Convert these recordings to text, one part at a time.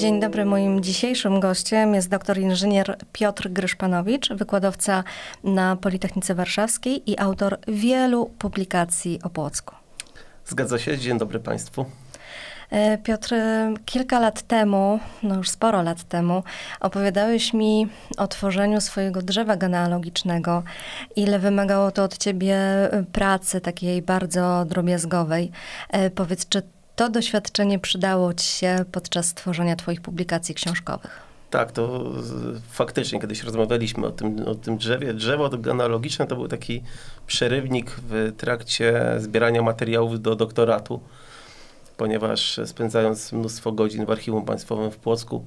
Dzień dobry. Moim dzisiejszym gościem jest doktor inżynier Piotr Gryszpanowicz, wykładowca na Politechnice Warszawskiej i autor wielu publikacji o Płocku. Zgadza się. Dzień dobry Państwu. E, Piotr, kilka lat temu, no już sporo lat temu, opowiadałeś mi o tworzeniu swojego drzewa genealogicznego, ile wymagało to od ciebie pracy takiej bardzo drobiazgowej. E, powiedz, czy to doświadczenie przydało ci się podczas tworzenia twoich publikacji książkowych? Tak, to faktycznie kiedyś rozmawialiśmy o tym, o tym drzewie. Drzewo genealogiczne to był taki przerywnik w trakcie zbierania materiałów do doktoratu ponieważ spędzając mnóstwo godzin w Archiwum Państwowym w Płocku,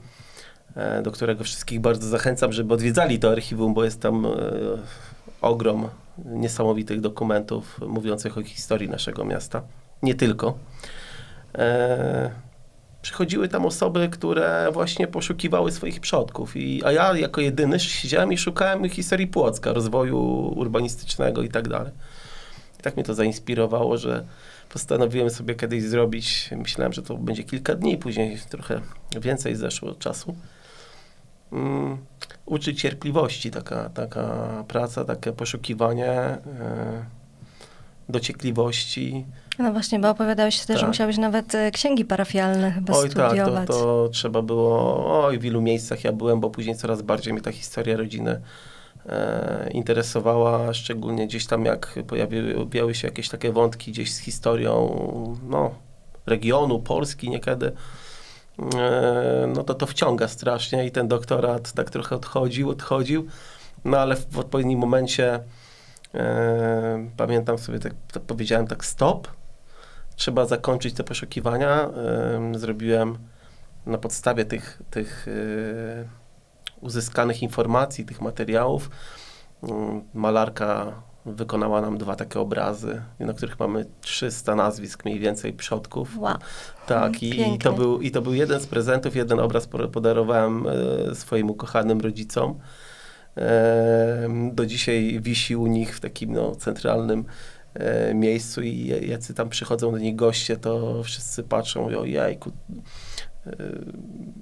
e, do którego wszystkich bardzo zachęcam, żeby odwiedzali to archiwum, bo jest tam e, ogrom niesamowitych dokumentów mówiących o historii naszego miasta. Nie tylko. E, przychodziły tam osoby, które właśnie poszukiwały swoich przodków, I, a ja jako jedyny siedziałem i szukałem historii Płocka, rozwoju urbanistycznego i tak dalej. I tak mnie to zainspirowało, że postanowiłem sobie kiedyś zrobić, myślałem, że to będzie kilka dni, później trochę więcej zeszło czasu. Um, uczyć cierpliwości, taka, taka praca, takie poszukiwanie, e, dociekliwości. No właśnie, bo opowiadałeś też, tak. że musiałeś nawet e, księgi parafialne chyba oj, studiować. tak, to, to trzeba było, oj, w wielu miejscach ja byłem, bo później coraz bardziej mi ta historia rodziny e, interesowała, szczególnie gdzieś tam jak pojawiły się jakieś takie wątki gdzieś z historią no, regionu, Polski niekiedy, e, no to to wciąga strasznie i ten doktorat tak trochę odchodził, odchodził, no ale w, w odpowiednim momencie e, pamiętam sobie, tak, tak, powiedziałem tak stop, trzeba zakończyć te poszukiwania. Zrobiłem na podstawie tych, tych e, uzyskanych informacji, tych materiałów, mm, malarka wykonała nam dwa takie obrazy, na których mamy 300 nazwisk mniej więcej przodków. Wow. Tak, i, i, to był, i to był jeden z prezentów, jeden obraz podarowałem e, swoim ukochanym rodzicom. Do dzisiaj wisi u nich w takim no, centralnym miejscu i jacy tam przychodzą do nich goście, to wszyscy patrzą i mówią, jajku,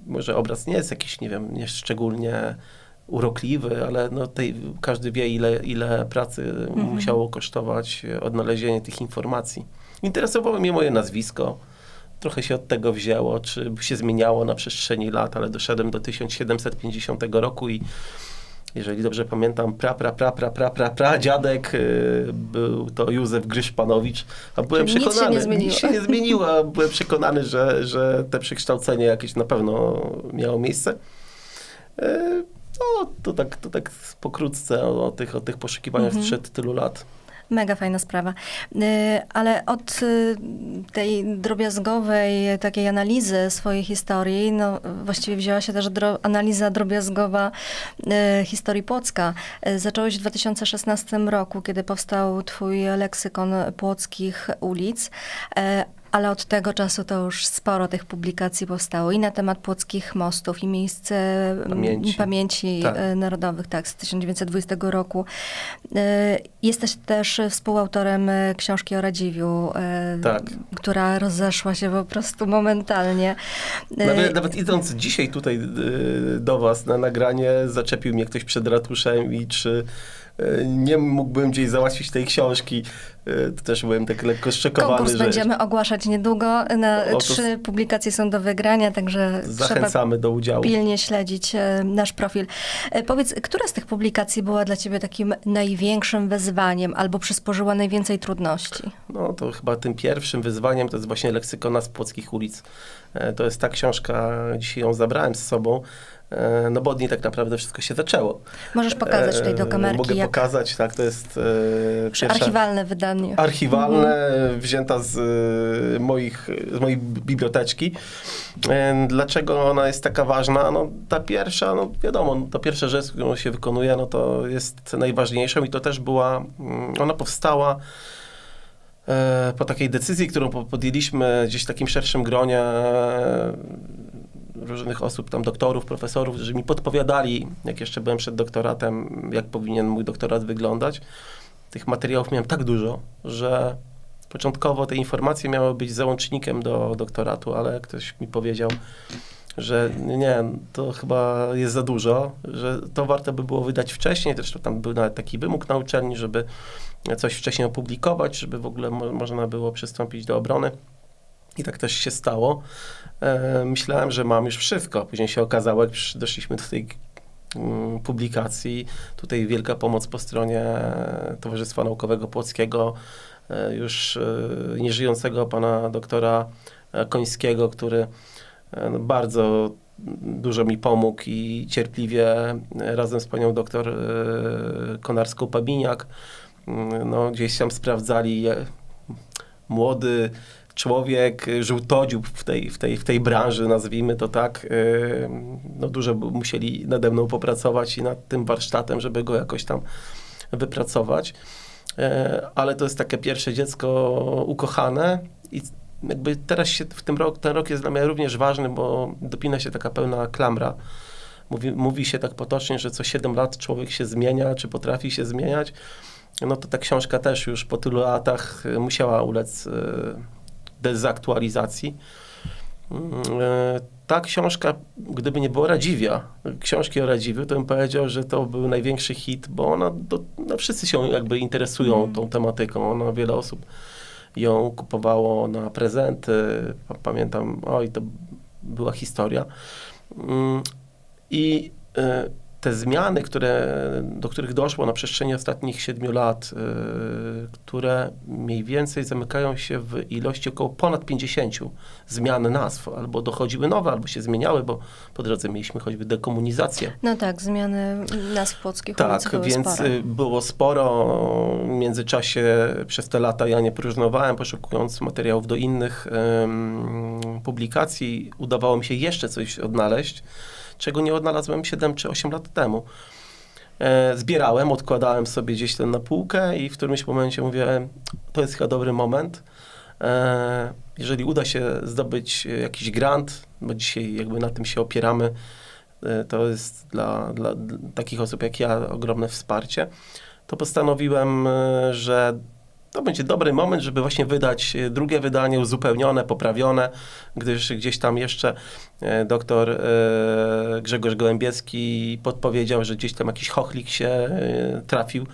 może obraz nie jest jakiś, nie wiem, nie szczególnie urokliwy, ale no tej, każdy wie, ile, ile pracy mhm. musiało kosztować odnalezienie tych informacji. Interesowało mnie moje nazwisko. Trochę się od tego wzięło, czy się zmieniało na przestrzeni lat, ale doszedłem do 1750 roku i jeżeli dobrze pamiętam, pra, pra, pra, pra, pra, pra, pra dziadek y, był to Józef Gryszpanowicz, a byłem Czyli przekonany, nic się nie zmieniło, się nie zmieniło a byłem przekonany, że, że te przekształcenie jakieś na pewno miało miejsce. Y, no, to tak, to tak pokrótce o, o tych, o tych poszukiwaniach mhm. sprzed tylu lat. Mega fajna sprawa. Y, ale od y, tej drobiazgowej takiej analizy swojej historii, no właściwie wzięła się też dro analiza drobiazgowa y, historii Płocka. Zacząłeś w 2016 roku, kiedy powstał twój leksykon płockich ulic, ale od tego czasu to już sporo tych publikacji powstało i na temat płockich mostów, i miejsc pamięci, pamięci tak. E, narodowych, tak, z 1920 roku. E, jesteś też współautorem e, książki o Radziwiu, tak. która rozeszła się po prostu momentalnie. Nawet, nawet idąc dzisiaj tutaj do was na nagranie, zaczepił mnie ktoś przed ratuszem i czy nie mógłbym gdzieś załatwić tej książki. E, to też byłem tak lekko szczekowany. Konkurs że... będziemy ogłaszać niedługo. Na trzy publikacje są do wygrania, także zachęcamy do udziału. pilnie śledzić e, nasz profil. E, powiedz, która z tych publikacji była dla ciebie takim największym wyzwaniem albo przysporzyła najwięcej trudności? No to chyba tym pierwszym wyzwaniem to jest właśnie leksykona z płockich ulic. To jest ta książka, dzisiaj ją zabrałem z sobą, E, no bo od niej tak naprawdę wszystko się zaczęło. Możesz pokazać tutaj do e, kamerki. Mogę jak... pokazać, tak, to jest e, pierwsza, archiwalne wydanie. Archiwalne, mhm. wzięta z, e, moich, z mojej biblioteczki. E, dlaczego ona jest taka ważna? No ta pierwsza, no wiadomo, no, ta pierwsza rzecz, którą się wykonuje, no to jest najważniejszą i to też była, mm, ona powstała e, po takiej decyzji, którą podjęliśmy gdzieś w takim szerszym gronie różnych osób, tam doktorów, profesorów, którzy mi podpowiadali, jak jeszcze byłem przed doktoratem, jak powinien mój doktorat wyglądać. Tych materiałów miałem tak dużo, że początkowo te informacje miały być załącznikiem do doktoratu, ale ktoś mi powiedział, że nie, to chyba jest za dużo, że to warto by było wydać wcześniej, zresztą tam był nawet taki wymóg na uczelni, żeby coś wcześniej opublikować, żeby w ogóle mo można było przystąpić do obrony. I tak też się stało. E, myślałem, że mam już wszystko. Później się okazało, jak doszliśmy do tej mm, publikacji, tutaj wielka pomoc po stronie Towarzystwa Naukowego Płockiego, e, już e, nieżyjącego pana doktora Końskiego, który no, bardzo dużo mi pomógł i cierpliwie razem z panią doktor Konarską-Pabiniak mm, no, gdzieś tam sprawdzali młody człowiek, żółtodziób w tej, w, tej, w tej branży, nazwijmy to tak, no dużo musieli nade mną popracować i nad tym warsztatem, żeby go jakoś tam wypracować. E, ale to jest takie pierwsze dziecko ukochane i jakby teraz się w tym rok, ten rok jest dla mnie również ważny, bo dopina się taka pełna klamra. Mówi, mówi się tak potocznie, że co 7 lat człowiek się zmienia, czy potrafi się zmieniać. No to ta książka też już po tylu latach musiała ulec e, dezaktualizacji. Mm, e, ta książka, gdyby nie była Radziwia, książki o Radziwiu, to bym powiedział, że to był największy hit, bo ona, do, no wszyscy się jakby interesują mm. tą tematyką. Ona wiele osób ją kupowało na prezenty. Pamiętam, oj, to była historia. Mm, I e, te zmiany, które, do których doszło na przestrzeni ostatnich siedmiu lat, y, które mniej więcej zamykają się w ilości około ponad 50 zmian nazw, albo dochodziły nowe, albo się zmieniały, bo po drodze mieliśmy choćby dekomunizację. No tak, zmiany nazw płockich Tak, więc sporo. Y, było sporo. W międzyczasie przez te lata ja nie próżnowałem, poszukując materiałów do innych publikacji. Udawało mi się jeszcze coś odnaleźć czego nie odnalazłem 7 czy 8 lat temu. E, zbierałem, odkładałem sobie gdzieś ten na półkę i w którymś momencie mówię, to jest chyba dobry moment. E, jeżeli uda się zdobyć jakiś grant, bo dzisiaj jakby na tym się opieramy, e, to jest dla, dla, takich osób jak ja ogromne wsparcie, to postanowiłem, e, że to będzie dobry moment, żeby właśnie wydać e, drugie wydanie, uzupełnione, poprawione, gdyż gdzieś tam jeszcze e, doktor e, Grzegorz Gołębieski podpowiedział, że gdzieś tam jakiś chochlik się trafił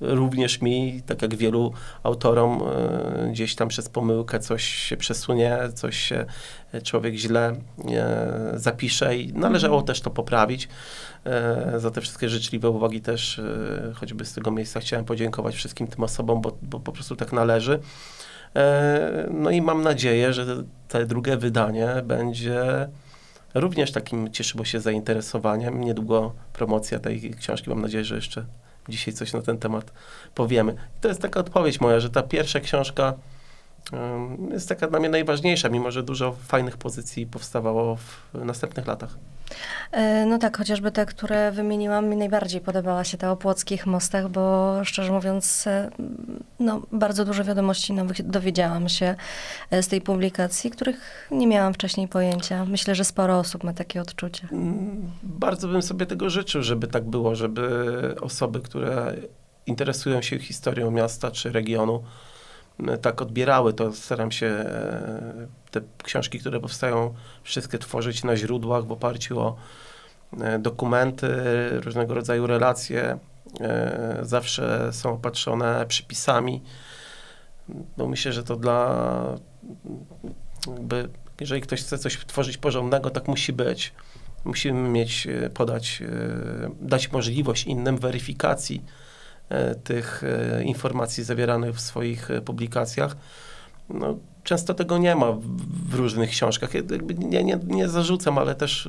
również mi, tak jak wielu autorom, e, gdzieś tam przez pomyłkę coś się przesunie, coś się człowiek źle e, zapisze i należało też to poprawić. E, za te wszystkie życzliwe uwagi też choćby z tego miejsca chciałem podziękować wszystkim tym osobom, bo, bo po prostu tak należy. No i mam nadzieję, że te drugie wydanie będzie również takim cieszyło się zainteresowaniem. Niedługo promocja tej książki, mam nadzieję, że jeszcze dzisiaj coś na ten temat powiemy. I to jest taka odpowiedź moja, że ta pierwsza książka jest taka dla mnie najważniejsza, mimo że dużo fajnych pozycji powstawało w następnych latach. E, no tak, chociażby te, które wymieniłam, mi najbardziej podobała się ta o płockich mostach, bo szczerze mówiąc, e, no, bardzo dużo wiadomości nowych dowiedziałam się e, z tej publikacji, których nie miałam wcześniej pojęcia. Myślę, że sporo osób ma takie odczucie. Mm, bardzo bym sobie tego życzył, żeby tak było, żeby osoby, które interesują się historią miasta czy regionu, tak odbierały, to staram się e, te książki, które powstają, wszystkie tworzyć na źródłach w oparciu o e, dokumenty, różnego rodzaju relacje. E, zawsze są opatrzone przypisami. No myślę, że to dla jakby, jeżeli ktoś chce coś tworzyć porządnego, tak musi być. Musimy mieć, podać, dać możliwość innym weryfikacji E, tych e, informacji zawieranych w swoich e, publikacjach. No, często tego nie ma w, różnych książkach. Nie, nie, nie zarzucam, ale też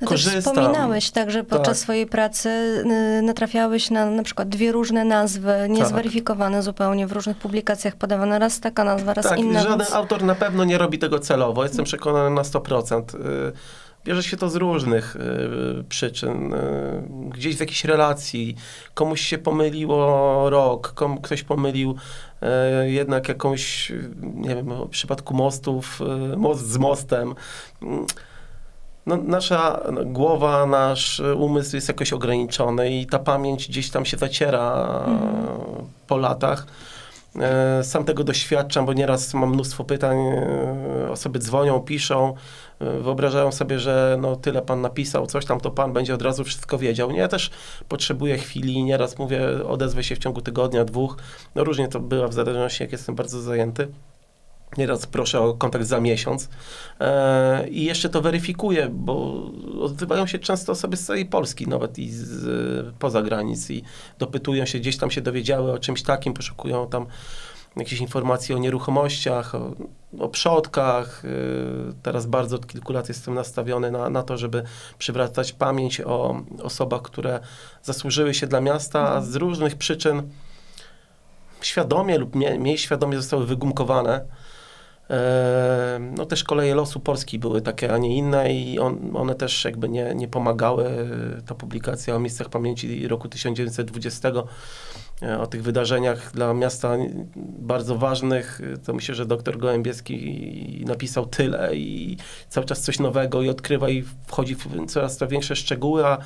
no korzystam. Też wspominałeś tak, że podczas tak. swojej pracy natrafiałeś na na przykład dwie różne nazwy, niezweryfikowane tak. zupełnie w różnych publikacjach podawane. Raz taka nazwa, raz tak, inna. Żaden więc... autor na pewno nie robi tego celowo, jestem przekonany na 100%. Bierze się to z różnych y, przyczyn. Y, gdzieś w jakiejś relacji, komuś się pomyliło rok, komu, ktoś pomylił y, jednak jakąś, nie wiem, w przypadku mostów, y, most z mostem. No, nasza głowa, nasz umysł jest jakoś ograniczony i ta pamięć gdzieś tam się zaciera mm. po latach. E, sam tego doświadczam, bo nieraz mam mnóstwo pytań, e, osoby dzwonią, piszą, e, wyobrażają sobie, że no tyle pan napisał, coś tam, to pan będzie od razu wszystko wiedział. Nie, ja też potrzebuję chwili, nieraz mówię, odezwę się w ciągu tygodnia, dwóch, no różnie to bywa w zależności, jak jestem bardzo zajęty. Nieraz proszę o kontakt za miesiąc e, i jeszcze to weryfikuję, bo odzywają się często osoby z całej Polski, nawet i z, poza granic i dopytują się, gdzieś tam się dowiedziały o czymś takim, poszukują tam jakieś informacje o nieruchomościach, o, o przodkach. E, teraz bardzo od kilku lat jestem nastawiony na, na to, żeby przywracać pamięć o osobach, które zasłużyły się dla miasta, a z różnych przyczyn świadomie lub mniej świadomie zostały wygumkowane no też koleje losu Polski były takie, a nie inne i on, one też jakby nie, nie pomagały. Ta publikacja o miejscach pamięci roku 1920, e, o tych wydarzeniach dla miasta bardzo ważnych, to myślę, że doktor Gołębieski napisał tyle i cały czas coś nowego i odkrywa i wchodzi w coraz to większe szczegóły, a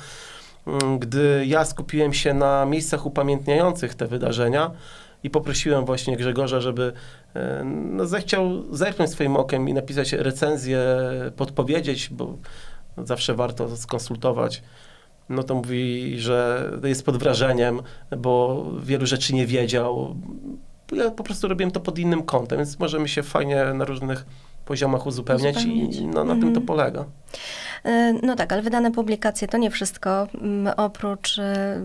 mm, gdy ja skupiłem się na miejscach upamiętniających te wydarzenia, i poprosiłem właśnie Grzegorza, żeby e, no, zechciał zerknąć swoim okiem i napisać recenzję, podpowiedzieć, bo zawsze warto skonsultować. No to mówi, że jest pod wrażeniem, bo wielu rzeczy nie wiedział. Ja po prostu robiłem to pod innym kątem, więc możemy się fajnie na różnych poziomach uzupełniać, uzupełniać. i no, na tym to mhm. polega. E, no tak, ale wydane publikacje to nie wszystko. Mm, oprócz e,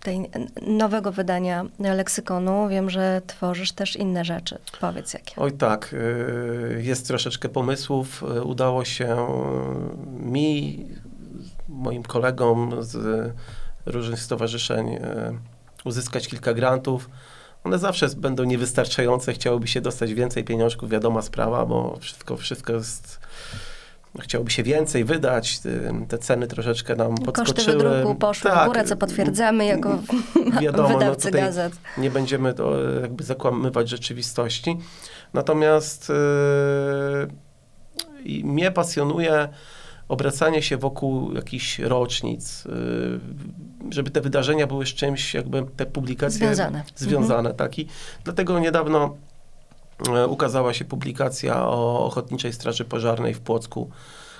tej nowego wydania leksykonu wiem, że tworzysz też inne rzeczy. Powiedz jakie. Oj tak, e, jest troszeczkę pomysłów. Udało się mi, moim kolegom z różnych stowarzyszeń uzyskać kilka grantów. One zawsze będą niewystarczające, chciałoby się dostać więcej pieniążków, wiadoma sprawa, bo wszystko, wszystko jest chciałoby się więcej wydać, te ceny troszeczkę nam podskoczyły. Koszty wydruku poszły tak, w górę, co potwierdzamy jako wiadomo, no wydawcy no gazet. Nie będziemy to jakby zakłamywać rzeczywistości. Natomiast yy, mnie pasjonuje obracanie się wokół jakichś rocznic, yy, żeby te wydarzenia były z czymś, jakby te publikacje związane. związane mhm. tak? I dlatego niedawno E, ukazała się publikacja o Ochotniczej Straży Pożarnej w Płocku,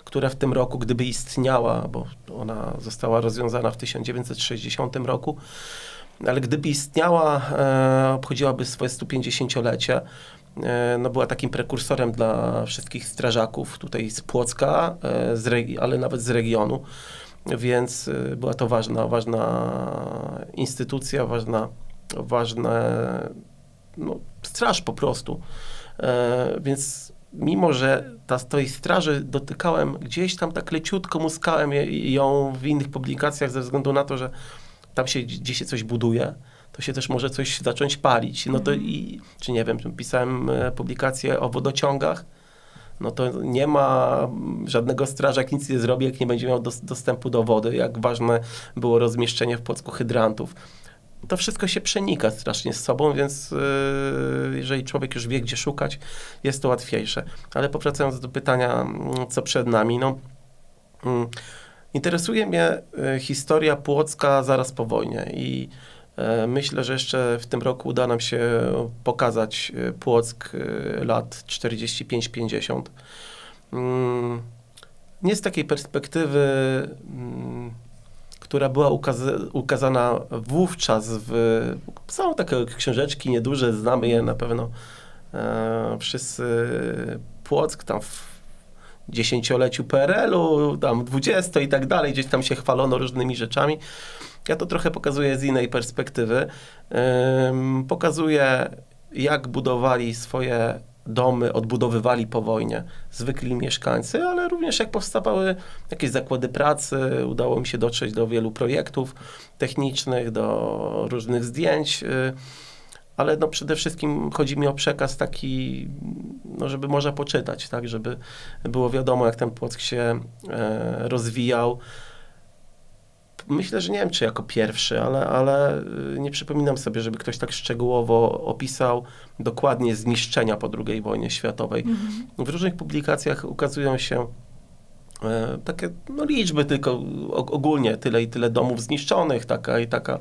która w tym roku, gdyby istniała, bo ona została rozwiązana w 1960 roku, ale gdyby istniała, e, obchodziłaby swoje 150-lecie. E, no była takim prekursorem dla wszystkich strażaków tutaj z Płocka, e, z ale nawet z regionu, więc e, była to ważna, ważna instytucja, ważna, ważne no, straż po prostu. E, więc mimo, że ta, tej straży dotykałem gdzieś tam tak leciutko, muskałem ją w innych publikacjach ze względu na to, że tam się gdzieś się coś buduje, to się też może coś zacząć palić. No to mhm. i, czy nie wiem, pisałem e, publikację o wodociągach, no to nie ma żadnego strażak nic nie zrobi, jak nie będzie miał dos dostępu do wody, jak ważne było rozmieszczenie w Płocku hydrantów to wszystko się przenika strasznie z sobą, więc yy, jeżeli człowiek już wie, gdzie szukać, jest to łatwiejsze. Ale powracając do pytania, mm, co przed nami, no, yy, interesuje mnie yy, historia Płocka zaraz po wojnie i y, myślę, że jeszcze w tym roku uda nam się pokazać y, Płock y, lat 45-50. Mm, nie z takiej perspektywy która była ukazana wówczas w... Są takie książeczki nieduże, znamy je na pewno e, wszyscy. Płock tam w dziesięcioleciu PRL-u, tam 20 i tak dalej, gdzieś tam się chwalono różnymi rzeczami. Ja to trochę pokazuję z innej perspektywy. E, pokazuję, jak budowali swoje domy odbudowywali po wojnie zwykli mieszkańcy, ale również jak powstawały jakieś zakłady pracy, udało mi się dotrzeć do wielu projektów technicznych, do różnych zdjęć, y, ale no przede wszystkim chodzi mi o przekaz taki, no żeby można poczytać, tak, żeby było wiadomo, jak ten Płock się e, rozwijał, myślę, że nie wiem, czy jako pierwszy, ale, ale y, nie przypominam sobie, żeby ktoś tak szczegółowo opisał dokładnie zniszczenia po II wojnie światowej. Mhm. W różnych publikacjach ukazują się e, takie no, liczby tylko ogólnie tyle i tyle domów zniszczonych, taka i taka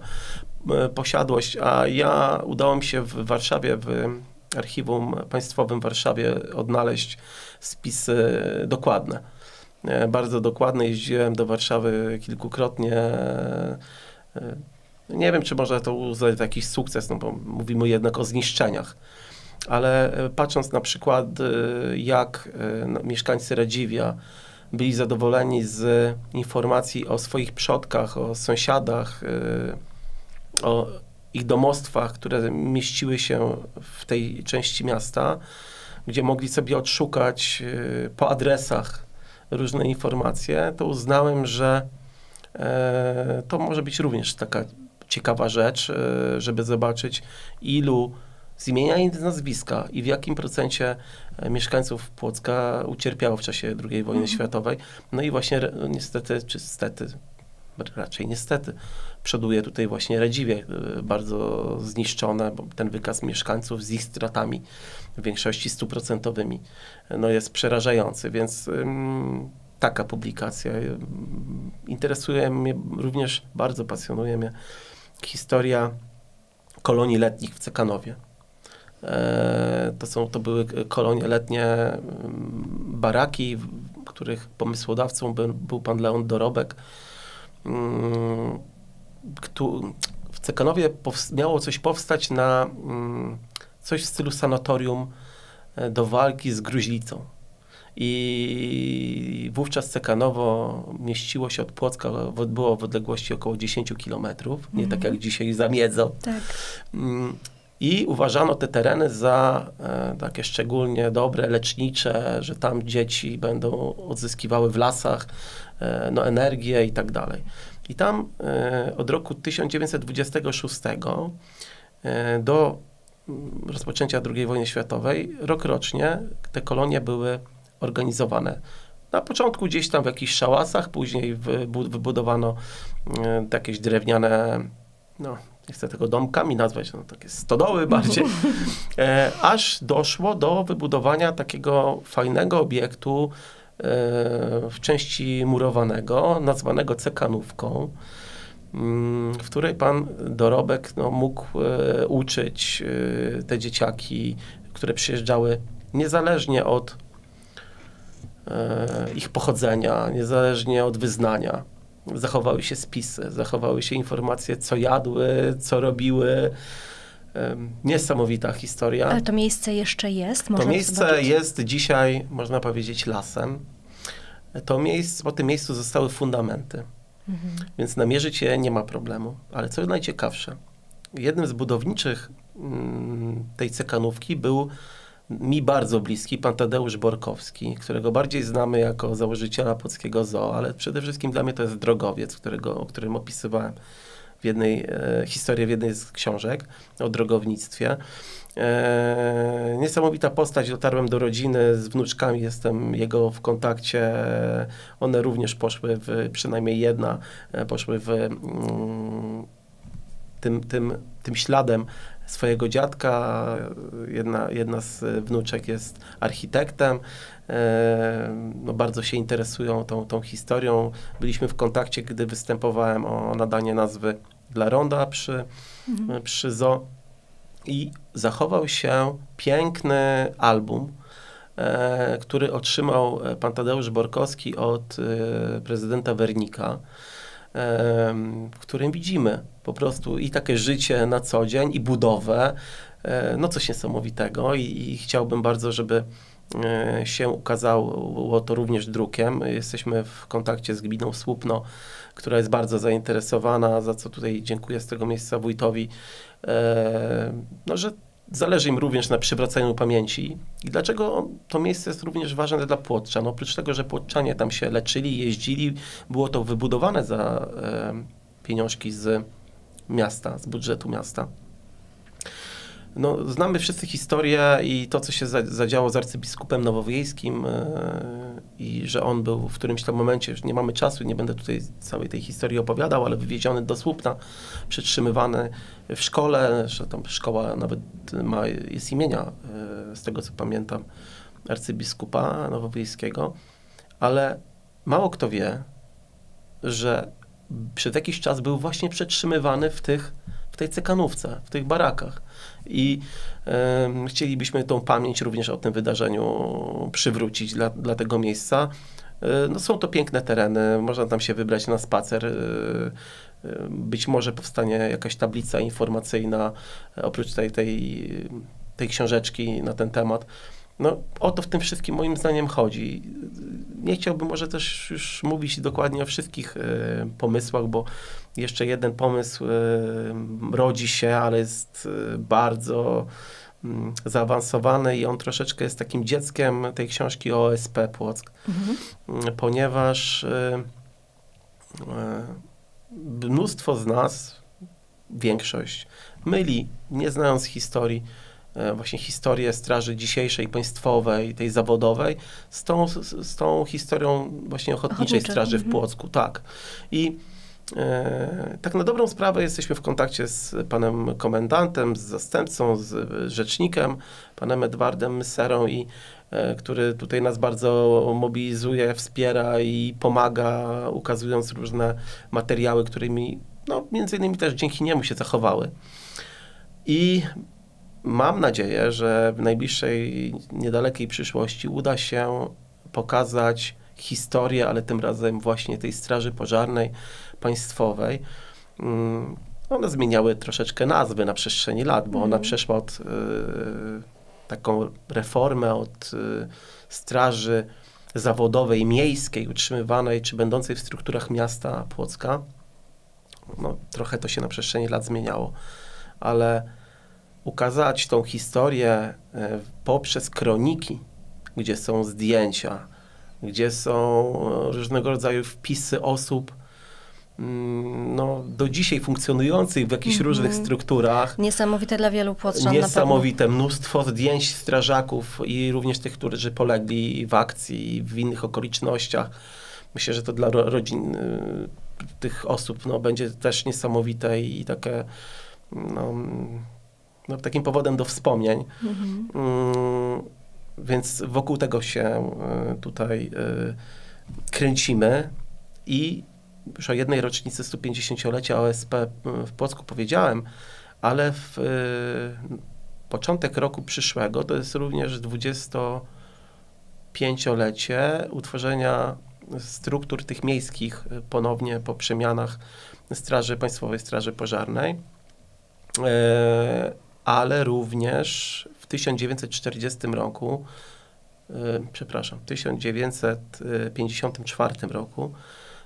e, posiadłość, a ja udało mi się w Warszawie, w Archiwum Państwowym w Warszawie odnaleźć spisy dokładne. E, bardzo dokładne. Jeździłem do Warszawy kilkukrotnie. E, nie wiem, czy można to uznać za jakiś sukces, no bo mówimy jednak o zniszczeniach. Ale patrząc na przykład, jak no, mieszkańcy Radziwia byli zadowoleni z informacji o swoich przodkach, o sąsiadach, o ich domostwach, które mieściły się w tej części miasta, gdzie mogli sobie odszukać po adresach różne informacje, to uznałem, że e, to może być również taka ciekawa rzecz, e, żeby zobaczyć, ilu z imienia i z nazwiska i w jakim procencie e, mieszkańców Płocka ucierpiało w czasie II wojny mhm. światowej. No i właśnie niestety, czy stety, raczej niestety, przoduje tutaj właśnie Radziwie, y, bardzo zniszczone, bo ten wykaz mieszkańców z ich stratami, w większości stuprocentowymi, no jest przerażający, więc ym, taka publikacja. Interesuje mnie również, bardzo pasjonuje mnie historia kolonii letnich w Cekanowie. E, to, są, to były kolonie letnie, baraki, których pomysłodawcą był, był pan Leon Dorobek w Cekanowie miało coś powstać na mm, coś w stylu sanatorium e, do walki z gruźlicą. I wówczas Cekanowo mieściło się od Płocka, było w odległości około 10 kilometrów, nie tak jak dzisiaj za Miedzo. Tak. Mm, I uważano te tereny za e, takie szczególnie dobre, lecznicze, że tam dzieci będą odzyskiwały w lasach e, no, energię i tak dalej. I tam e, od roku 1926 e, do mm, rozpoczęcia II wojny światowej rok rocznie te kolonie były organizowane. Na początku gdzieś tam w jakichś szałasach, później wybudowano e, jakieś drewniane, no nie chcę tego domkami nazwać, no takie stodoły bardziej, aż doszło do wybudowania takiego fajnego obiektu E, w części murowanego, nazwanego cekanówką, mm, w której pan Dorobek no, mógł e, uczyć e, te dzieciaki, które przyjeżdżały niezależnie od ich pochodzenia, niezależnie od wyznania. Zachowały się spisy, zachowały się informacje, co jadły, co robiły. Niesamowita historia. Ale to miejsce jeszcze jest? Można to miejsce zobaczyć? jest dzisiaj, można powiedzieć, lasem to miejsce, po tym miejscu zostały fundamenty. Mhm. Więc namierzyć je nie ma problemu. Ale co najciekawsze, jednym z budowniczych mm, tej cekanówki był mi bardzo bliski pan Tadeusz Borkowski, którego bardziej znamy jako założyciela Polskiego Zoo, ale przede wszystkim dla mnie to jest drogowiec, którego, o którym opisywałem w jednej e, historii w jednej z książek o drogownictwie. E, niesamowita postać, dotarłem do rodziny z wnuczkami, jestem jego w kontakcie. One również poszły, w, przynajmniej jedna, e, poszły w mm, tym, tym, tym śladem swojego dziadka. Jedna, jedna z wnuczek jest architektem. No, bardzo się interesują tą, tą historią. Byliśmy w kontakcie, gdy występowałem o nadanie nazwy dla ronda przy, mhm. przy zoo i zachował się piękny album, e, który otrzymał e, pan Tadeusz Borkowski od e, prezydenta Wernika, e, w którym widzimy po prostu i takie życie na co dzień, i budowę, e, no coś niesamowitego i, i chciałbym bardzo, żeby się ukazało to również drukiem. Jesteśmy w kontakcie z gminą Słupno, która jest bardzo zainteresowana, za co tutaj dziękuję z tego miejsca wójtowi, e, no, że zależy im również na przywracaniu pamięci. I dlaczego to miejsce jest również ważne dla Płotczan? Oprócz tego, że Płotczanie tam się leczyli, jeździli, było to wybudowane za e, pieniążki z miasta, z budżetu miasta. No, znamy wszyscy historię i to, co się zadziało z arcybiskupem nowowiejskim e, i że on był w którymś tam momencie, już nie mamy czasu, nie będę tutaj całej tej historii opowiadał, ale wywieziony do Słupna, przetrzymywany w szkole, że tam szkoła nawet ma, jest imienia, e, z tego co pamiętam, arcybiskupa nowowiejskiego, ale mało kto wie, że przez jakiś czas był właśnie przetrzymywany w tych w tej cekanówce, w tych barakach. I chcielibyśmy tą pamięć również o tym wydarzeniu przywrócić dla, dla tego miejsca. E, no, są to piękne tereny, można tam się wybrać na spacer. E, e być może powstanie jakaś tablica informacyjna, oprócz tej, tej, tej książeczki na ten temat. No, o to w tym wszystkim moim zdaniem chodzi. Nie chciałbym może też już mówić dokładnie o wszystkich pomysłach, bo jeszcze jeden pomysł y, rodzi się, ale jest y, bardzo mm, zaawansowany i on troszeczkę jest takim dzieckiem tej książki o OSP Płock, mhm. Mm, ponieważ mnóstwo z nas, większość, myli, nie znając historii, E, właśnie historię straży dzisiejszej, państwowej, tej zawodowej, z tą, z tą historią właśnie ochotniczej Ochotnicze. straży w mhm. Płocku, tak. I tak na dobrą sprawę jesteśmy w kontakcie z panem komendantem, z zastępcą, z rzecznikiem, panem Edwardem Serą i e, który tutaj nas bardzo mobilizuje, wspiera i pomaga, ukazując różne materiały, którymi no, między innymi też dzięki niemu się zachowały. I mam nadzieję, że w najbliższej, niedalekiej przyszłości uda się pokazać historię, ale tym razem właśnie tej Straży Pożarnej Państwowej. Mm, one zmieniały troszeczkę nazwy na przestrzeni lat, bo ona mhm. przeszła od y, taką reformę od y, straży zawodowej, miejskiej, utrzymywanej czy będącej w strukturach miasta Płocka. No, trochę to się na przestrzeni lat zmieniało, ale ukazać tą historię e, poprzez kroniki, gdzie są zdjęcia, gdzie są różnego rodzaju wpisy osób, no, do dzisiaj funkcjonujących w jakichś mm -hmm. różnych strukturach. Niesamowite dla wielu płotrzan Niesamowite. Mnóstwo zdjęć strażaków i również tych, którzy polegli w akcji i w innych okolicznościach. Myślę, że to dla rodzin y, tych osób no, będzie też niesamowite i takie no, no, takim powodem do wspomnień. Mhm. Mm, więc wokół tego się y, tutaj y, kręcimy i już o jednej rocznicy 150-lecia OSP w Płocku powiedziałem, ale w y, początek roku przyszłego to jest również 25-lecie utworzenia struktur tych miejskich ponownie po przemianach Straży Państwowej Straży Pożarnej. Ale również w 1940 roku, yy, przepraszam, w 1954 roku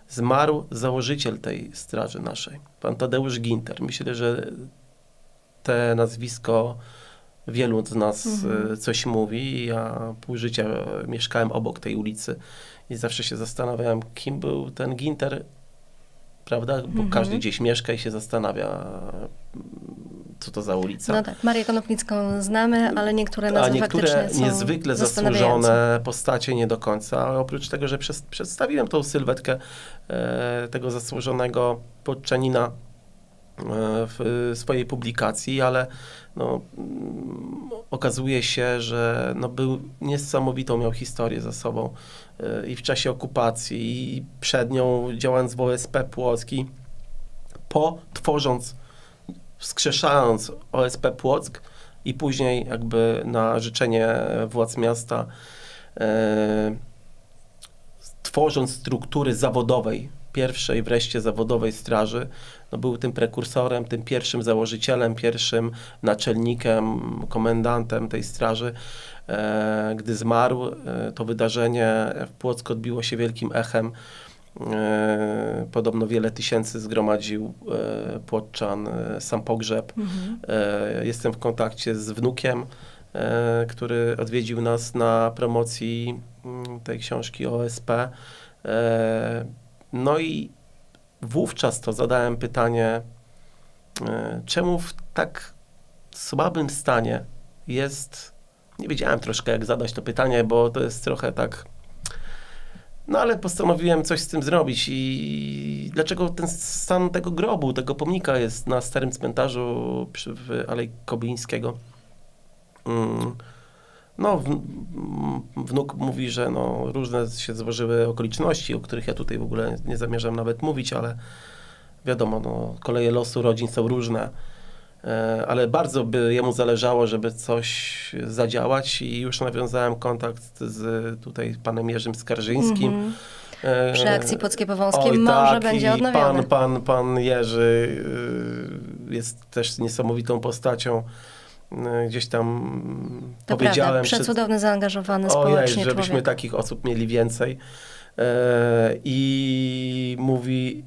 zmarł założyciel tej straży naszej, pan Tadeusz Ginter. Myślę, że te nazwisko wielu z nas mhm. E, coś mówi. Ja pół życia mieszkałem obok tej ulicy i zawsze się zastanawiałem, kim był ten Ginter, prawda? Bo mhm. każdy gdzieś mieszka i się zastanawia, co to za ulica. No tak, Marię Konopnicką znamy, ale niektóre nazwy A niektóre faktycznie niezwykle zasłużone postacie nie do końca, ale oprócz tego, że przez, przedstawiłem tą sylwetkę e, tego zasłużonego podczanina e, w swojej publikacji, ale no, okazuje się, że no, był niesamowitą miał historię za sobą e, i w czasie okupacji, i przed nią działając w OSP Płocki, po tworząc wskrzeszając OSP Płock i później jakby na życzenie władz miasta e, tworząc struktury zawodowej, pierwszej wreszcie zawodowej straży, no był tym prekursorem, tym pierwszym założycielem, pierwszym naczelnikiem, komendantem tej straży. E, gdy zmarł, e, to wydarzenie w Płocku odbiło się wielkim echem. E, podobno wiele tysięcy zgromadził Płotczan, sam pogrzeb. Mhm. Jestem w kontakcie z wnukiem, który odwiedził nas na promocji mm, tej książki OSP. No i wówczas to zadałem pytanie, czemu w tak słabym stanie jest. Nie wiedziałem troszkę, jak zadać to pytanie, bo to jest trochę tak no ale postanowiłem coś z tym zrobić i dlaczego ten stan tego grobu, tego pomnika jest na starym cmentarzu przy, w Alei Kobylińskiego. Mm. No, wnuk mówi, że no, różne się złożyły okoliczności, o których ja tutaj w ogóle nie zamierzam nawet mówić, ale wiadomo, no, koleje losu rodzin są różne. E, ale bardzo by jemu zależało, żeby coś zadziałać i już nawiązałem kontakt z tutaj panem Jerzym Skarżyńskim. Mhm. Przy akcji Płockie Powązkie Oj, może tak, będzie odnowiony. Pan, pan, pan Jerzy y, jest też niesamowitą postacią. Y, Gdzieś tam To powiedziałem prawda, przed- przecudowny, zaangażowany Ojej, społecznie żebyśmy człowiek. takich osób mieli więcej. E, I mówi,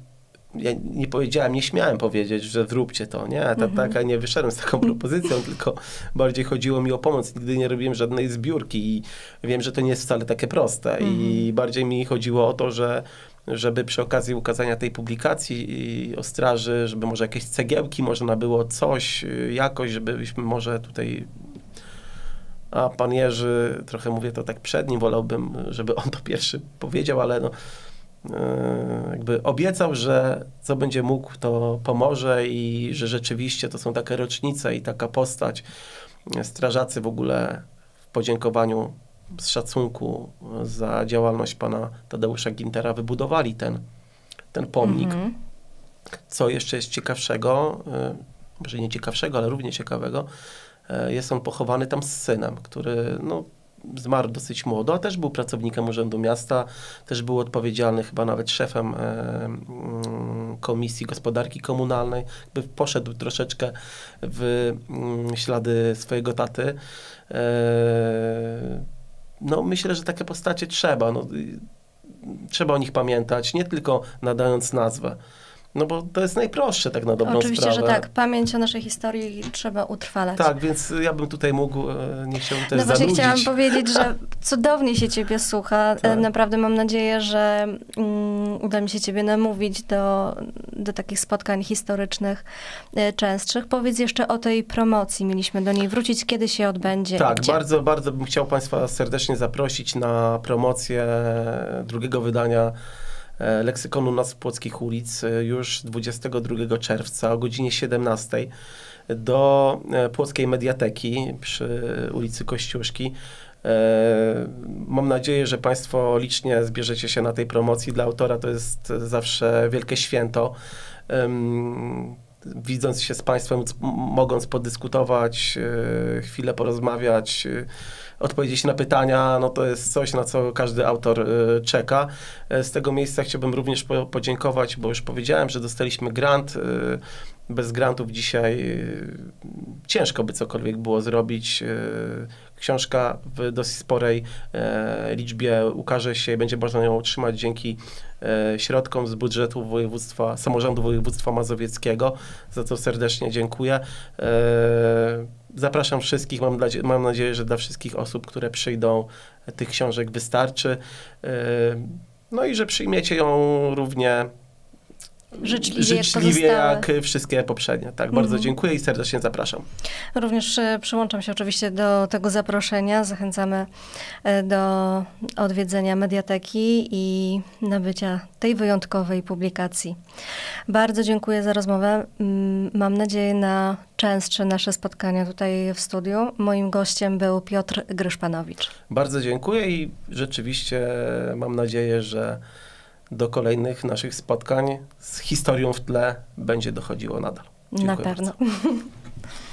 ja nie powiedziałem, nie śmiałem powiedzieć, że zróbcie to, nie? Ta, Mhm. taka nie wyszedłem z taką propozycją, tylko bardziej chodziło mi o pomoc. Nigdy nie robiłem żadnej zbiórki i wiem, że to nie jest wcale takie proste. I Mhm. bardziej mi chodziło o to, że żeby przy okazji ukazania tej publikacji o straży, żeby może jakieś cegiełki można było coś, y, jakoś, żebyśmy może tutaj a pan Jerzy, trochę mówię to tak przed nim, wolałbym, żeby on to pierwszy powiedział, ale no, e, jakby obiecał, że co będzie mógł, to pomoże i że rzeczywiście to są takie rocznice i taka postać. Strażacy w ogóle w podziękowaniu z szacunku za działalność pana Tadeusza Gintera wybudowali ten, ten pomnik. Mhm. Co jeszcze jest ciekawszego, y, może nie ciekawszego, ale równie ciekawego, y, jest on pochowany tam z synem, który no, zmarł dosyć młodo, a też był pracownikiem Urzędu Miasta, też był odpowiedzialny, chyba nawet szefem mm, Komisji Gospodarki Komunalnej, jakby poszedł troszeczkę w mm, ślady swojego taty. No, myślę, że takie postacie trzeba. No, trzeba o nich pamiętać, nie tylko nadając nazwę. No bo to jest najprostsze tak na dobrą Oczywiście, sprawę. że tak. Pamięć o naszej historii trzeba utrwalać. Tak, więc ja bym tutaj mógł, e, nie chciałbym też No właśnie zanudzić. chciałam powiedzieć, że cudownie się ciebie słucha. Tak. E, Naprawdę mam nadzieję, że mm, uda mi się ciebie namówić do, do takich spotkań historycznych e, częstszych. Powiedz jeszcze o tej promocji. Mieliśmy do niej wrócić. Kiedy się odbędzie? Tak, bardzo, bardzo bym chciał Państwa serdecznie zaprosić na promocję drugiego wydania Leksykonu Nazw Płockich Ulic e, już 22 czerwca o godzinie 17 do e, Płockiej Mediateki przy ulicy Kościuszki. E, Mam nadzieję, że Państwo licznie zbierzecie się na tej promocji. Dla autora to jest zawsze wielkie święto. Widząc się z Państwem, mogąc podyskutować, e, chwilę porozmawiać, e, odpowiedzieć na pytania, no to jest coś, na co każdy autor e, czeka. E, Z tego miejsca chciałbym również po- podziękować, bo już powiedziałem, że dostaliśmy grant. e, Bez grantów dzisiaj e, ciężko by cokolwiek było zrobić. Książka w dosyć sporej e, liczbie ukaże się i będzie można ją otrzymać dzięki e, środkom z budżetu województwa, samorządu województwa mazowieckiego, za co serdecznie dziękuję. Zapraszam wszystkich, mam, nadzie- mam nadzieję, że dla wszystkich osób, które przyjdą, tych książek wystarczy. E, No i że przyjmiecie ją równie Życzliwie jak życzliwie pozostałe. jak wszystkie poprzednie. Tak, bardzo Mhm. dziękuję i serdecznie zapraszam. Również e, przyłączam się oczywiście do tego zaproszenia. Zachęcamy e, do odwiedzenia mediateki i nabycia tej wyjątkowej publikacji. Bardzo dziękuję za rozmowę. Mm, Mam nadzieję na częstsze nasze spotkania tutaj w studiu. Moim gościem był Piotr Gryszpanowicz. Bardzo dziękuję i rzeczywiście mam nadzieję, że do kolejnych naszych spotkań z historią w tle będzie dochodziło nadal. Na Dziękuję pewno. bardzo.